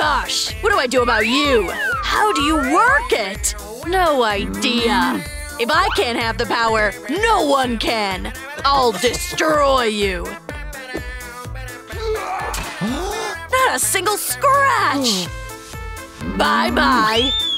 gosh! What do I do about you? How do you work it? No idea. If I can't have the power, no one can! I'll destroy you! Not a single scratch! Bye-bye!